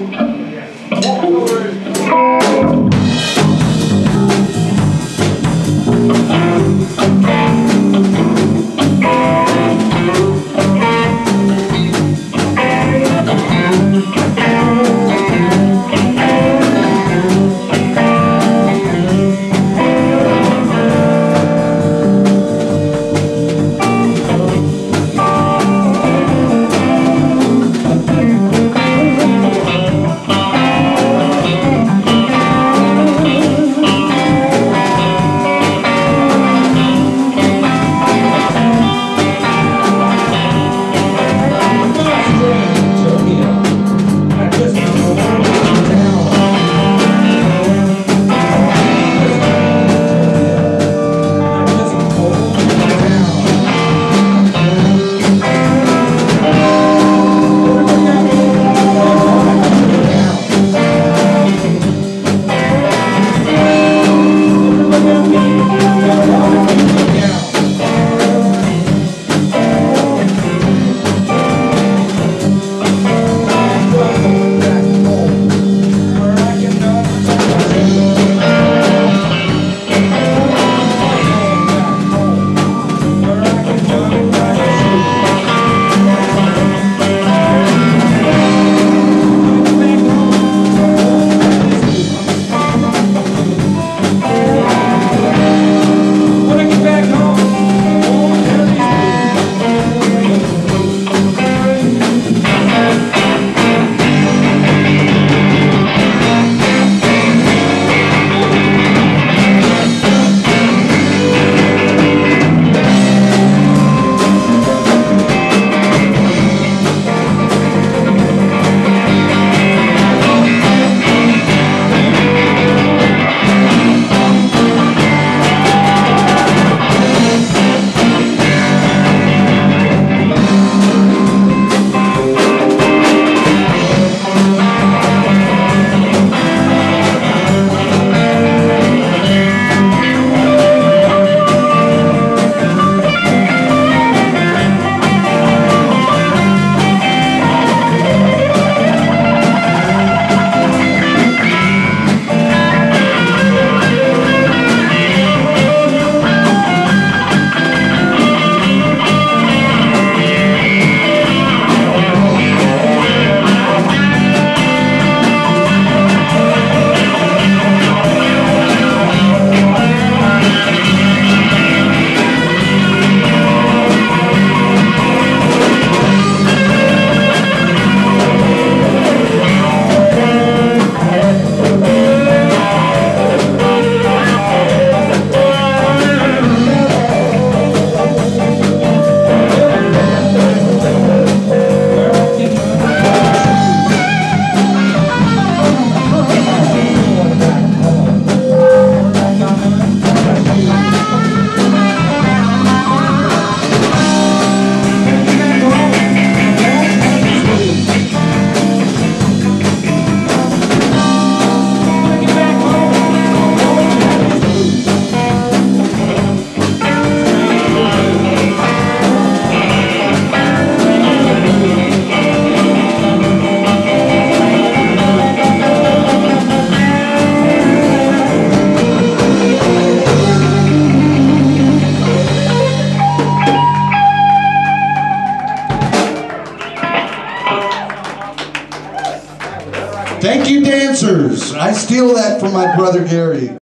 Walk over Thank you, dancers. I steal that from my brother Gary.